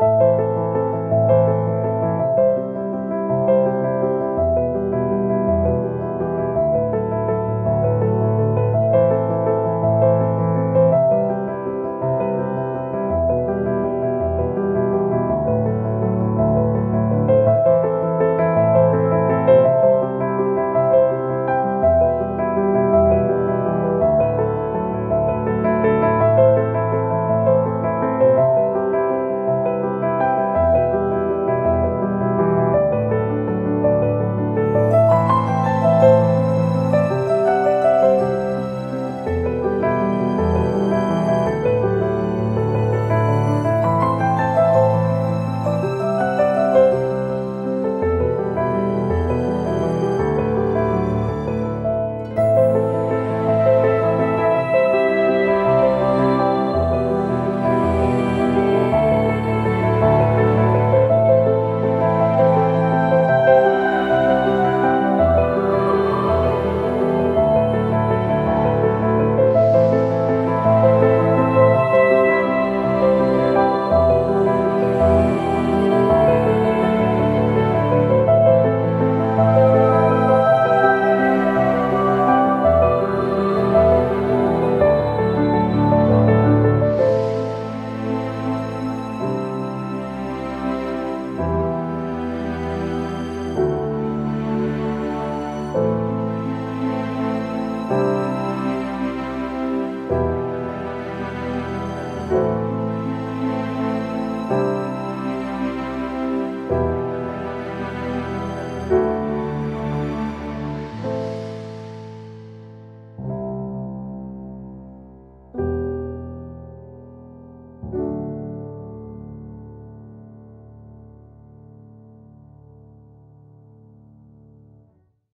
you